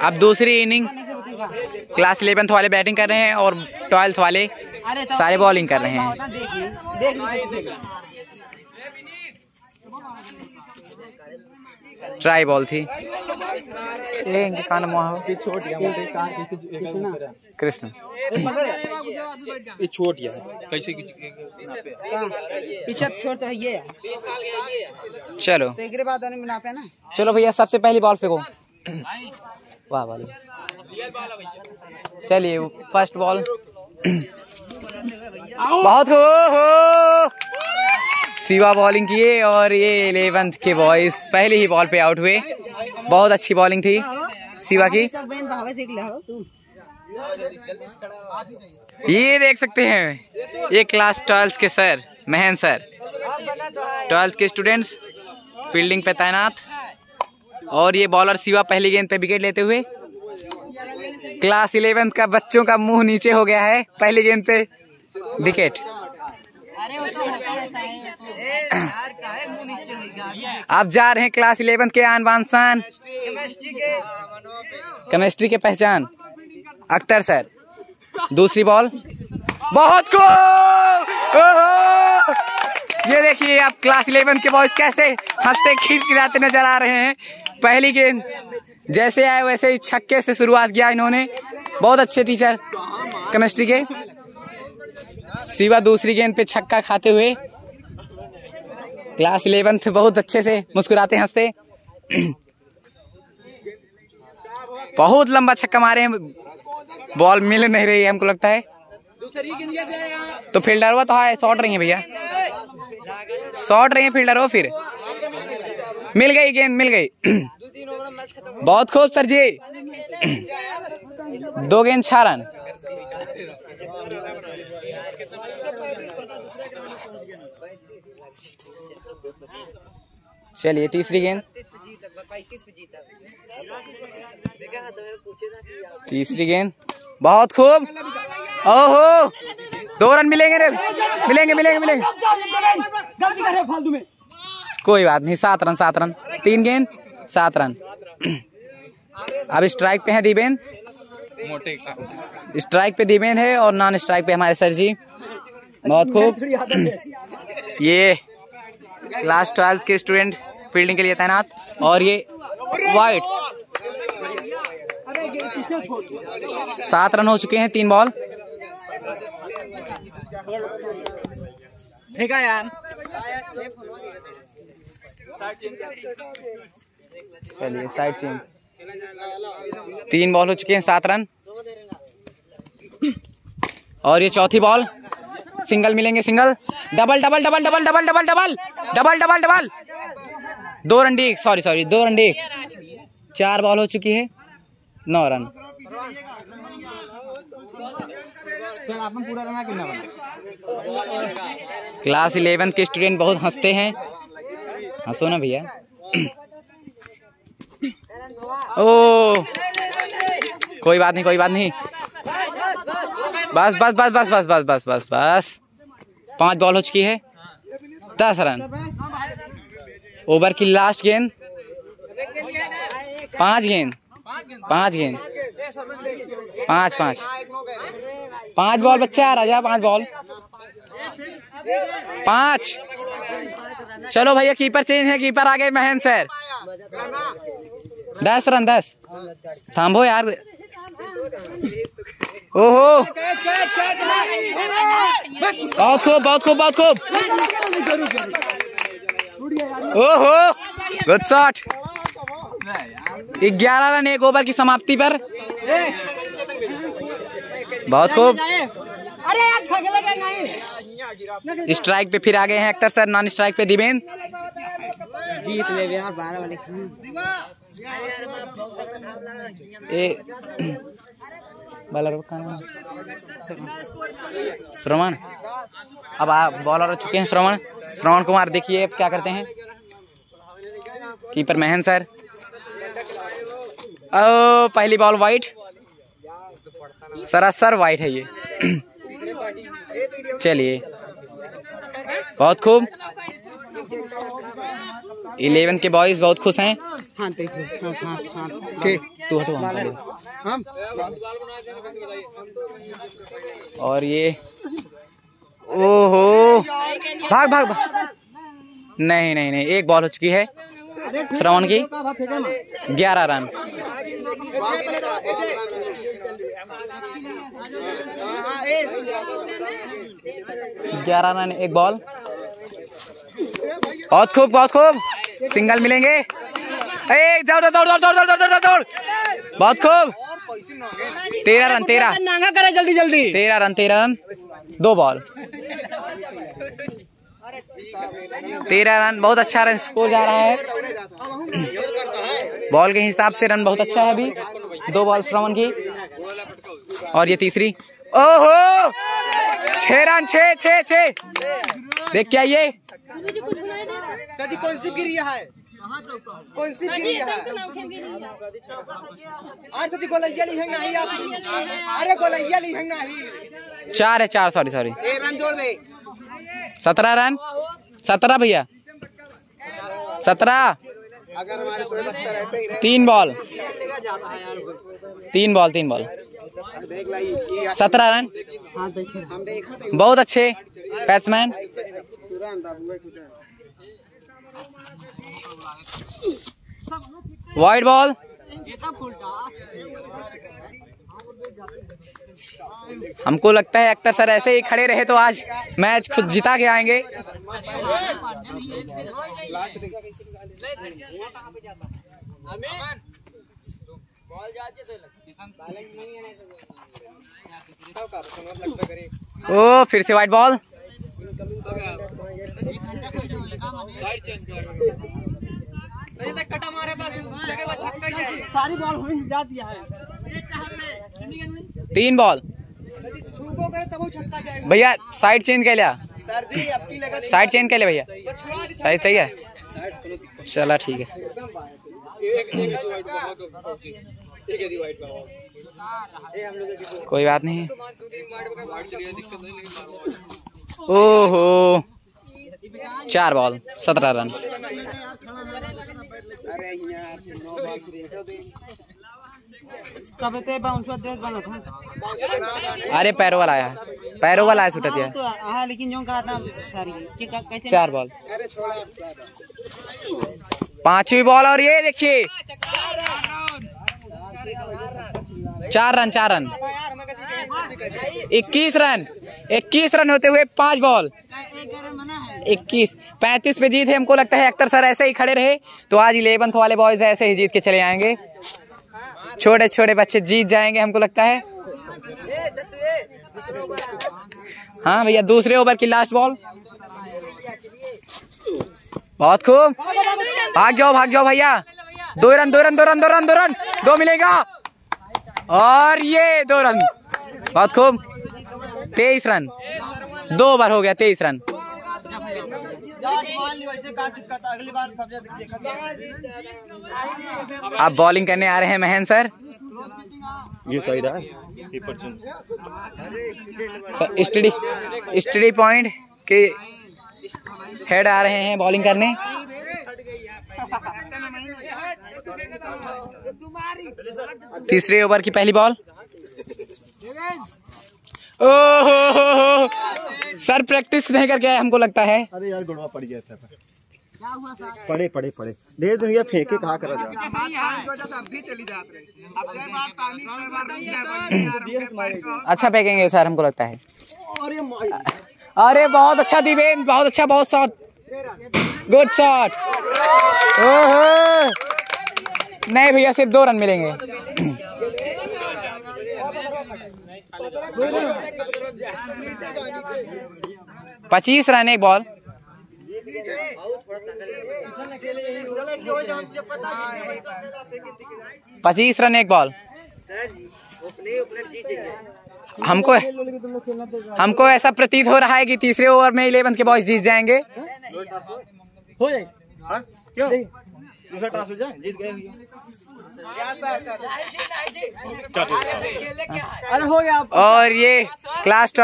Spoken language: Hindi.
अब दूसरी इनिंग। क्लास इलेवेंथ वाले बैटिंग कर रहे हैं और ट्वेल्थ वाले सारे बॉलिंग कर रहे हैं। ट्राई बॉल थी ये इनके कान मुआ कृष्ण ये छोट या कैसे पीछे छोड़ तो ये चलो तो एक बाद में नापे ना चलो भैया सबसे पहली बॉल फेंको वाह वाह चलिए फ़र्स्ट बॉल बहुत हो हो शिवा बॉलिंग किए और ये इलेवेंथ के बॉयज़ पहले ही बॉल पे आउट हुए। बहुत अच्छी बॉलिंग थी। शिवा की। ये देख सकते हैं। ये क्लास ट्वेल्थ के सर महन सर ट्वेल्थ के स्टूडेंट्स फील्डिंग पे तैनात। और ये बॉलर शिवा पहली गेंद पे विकेट लेते हुए। क्लास इलेवेंथ का बच्चों का मुँह नीचे हो गया है, पहली गेंद पे विकेट आप जा रहे हैं क्लास इलेवेंथ के आन बान शान केमिस्ट्री। के पहचान। अख्तर सर। दूसरी बॉल। बहुत को ये देखिए आप क्लास इलेवन के बॉयज़ कैसे हँसते खिलखिलाते नज़र आ रहे हैं। पहली गेंद। जैसे आए वैसे ही छक्के से शुरुआत किया इन्होंने। बहुत अच्छे टीचर। केमिस्ट्री के। शिवा दूसरी गेंद पे छक्का खाते हुए क्लास इलेवेंथ बहुत अच्छे से मुस्कुराते, हँसते। बहुत लंबा छक्का मारे हैं। बॉल मिल नहीं रही है, हमको लगता है। तो फील्डर हुआ तो है शॉर्ट रही है भैया। शॉर्ट रही है फील्डर हो फिर। मिल गई गेंद, मिल गई। बहुत खूब, सर जी। दो गेंद, छह रन। चलिए तीसरी गेंद। तीसरी गेंद। बहुत खूब। ओहो। दो रन मिलेंगे रे। मिलेंगे मिलेंगे मिलेंगे। कोई बात नहीं सात रन सात रन। तीन गेंद सात रन। अब स्ट्राइक पे है दीपेन स्ट्राइक पे दीपेन है और नॉन स्ट्राइक पे हमारे सर जी। बहुत खूब। ये क्लास ट्वेल्थ के स्टूडेंट फील्डिंग के लिए तैनात और ये वाइट सात रन हो चुके हैं तीन बॉल ठीक है यार। चलिए साइड चेंज तीन बॉल हो चुके हैं सात रन। और ये चौथी बॉल सिंगल मिलेंगे single. Double double double double double double double. Double double double. दो रन डी सॉरी सॉरी दो रन डी चार बॉल हो चुकी है। नौ रन। क्लास इलेवेंथ के स्टूडेंट बहुत हँसते हैं। हंसो ना भैया। ओ कोई बात नहीं कोई बात नहीं। बस बस बस बस बस बस बस बस बस। पाँच बॉल हो चुकी है। दस रन। ओवर की लास्ट गेंद पाँच गेंद पाँच गेंद पाँच पाँच। पाँच बॉल बच्चा आ राजा पाँच बॉल पाँच। चलो भैया कीपर चेंज है कीपर आ गए महन सर दस रन, दस। थाम्बो यार। ओहो। बहुत खूब बहुत खूब बहुत खूब। ओहो गुड शॉट ग्यारह रन एक ओवर की समाप्ति पर। बहुत खूब। अरे यार ठग लगा नहीं स्ट्राइक पे फिर आ गए हैं अख्तर सर नॉन स्ट्राइक पे दिवेन जीत ले यार बारह वाले। ए बॉलर का नाम श्रवण। अब आप बॉलर हो चुके हैं श्रवण। श्रवण कुमार देखिए अब क्या करते हैं। कीपर महन सर ओ पहली बॉल वाइट सरासर वाइट है ये। चलिए। बहुत खूब। इलेवन के बॉयज़ बहुत खुश हैं। हाँ देखो हाँ हाँ हाँ। के तू हटो हम? और ये? ओहो। भाग भाग भाग। नहीं नहीं नहीं एक बॉल हो चुकी है। श्रवण की ग्यारह रन। ग्यारह रन एक बॉल बहुत खूब बहुत खूब। सिंगल मिलेंगे। बहुत खूब। तेरह रन तेरह नांगा करे जल्दी जल्दी। तेरह रन तेरह रन। दो बॉल। तेरह रन बहुत अच्छा रन स्कोर जा रहा है। बॉल के हिसाब से रन बहुत अच्छा है अभी। दो बॉल श्रवण की। और ये तीसरी। ओहो! छह रन छे छे छे देख क्या ये? कौन सी गिरी है? कौन सी गिरी है? आज सर जी गोलैया ली है नहीं आप। अरे गोलैया ली है नहीं चार है चार सॉरी सॉरी एक रन जोड़ दे। सत्रह रन? सत्रह भैया। सत्रह? अगर हमारे सोलह ऐसे ही तीन बॉल तीन बॉल तीन बॉल देख सत्रह रन? हाँ देखे देखा बहुत अच्छे बैट्समैन तुरंत अब हुए कुछ वाइड बॉल हमको लगता है अख्तर सर ऐसे ही खड़े रहे तो आज मैच खुद जिता के आएँगे। ओ, फिर से वाइड बॉल साइड चेंज नहीं कटा मारे पास छक्का ही है सारी बॉल जा दिया है तीन बॉल भैया साइड चेंज कर लिया साइड चेंज कर लिया भैया. साइड सही है? चला, ठीक है. कोई बात नहीं. ओहो। चार बॉल, सत्रह रन। अरे पैर वाला आया। पैर वाला आया सुटा दिया लेकिन जो कहा था चार बॉल। पांचवी बॉल, और ये देखिए। चार रन चार रन। इक्कीस रन। इक्कीस रन होते हुए पाँच बॉल। इक्कीस। पैंतीस पे जीत है, हमको लगता है अख्तर सर ऐसे ही खड़े रहे। तो आज इलेवंथ वाले बॉयज़ ऐसे ही जीत के चले आएँगे। छोटे छोटे बच्चे जीत जाएँगे, हमको लगता है। हाँ भैया, दूसरे ओवर की लास्ट बॉल बहुत खूब। भाग जाओ भाग जाओ भैया। दो रन दो रन दो रन दो रन दो रन, दो मिलेगा। और ये दो रन। बहुत खूब। तेईस रन। दो ओवर हो गया तेईस रन। अब बॉलिंग करने आ रहे हैं महेंद्र सर? ये सही रहा। स्टडी स्टडी पॉइंट के हेड आ रहे हैं बॉलिंग करने। तीसरे ओवर की पहली बॉल ओहो! सर प्रैक्टिस नहीं करके आए हमको लगता है। अरे यार गुड़वा पड़ गया था। पड़े पड़े पड़े। दे दो ये फेंके कहा करा जा अच्छा फेंकेंगे सर हमको लगता है। अरे बहुत अच्छा दिवेन बहुत अच्छा बहुत शॉट गुड शॉट ओहो! नहीं भैया सिर्फ़ दो रन मिलेंगे। पच्चीस रन एक बॉल पच्चीस रन एक बॉल हमको हमको ऐसा प्रतीत हो रहा है कि तीसरे ओवर में इलेवन के बॉयज़ जीत जाएँगे। हो जाए? हाँ? अरे हो गया और ये क्लास ट्वेल्व